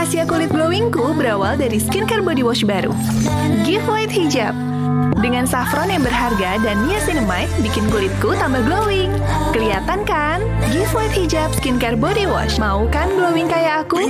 Rahasia kulit glowingku berawal dari skincare body wash baru. Give White Hijab. Dengan saffron yang berharga dan niacinamide bikin kulitku tambah glowing. Kelihatan kan? Give White Hijab Skincare Body Wash. Mau kan glowing kayak aku?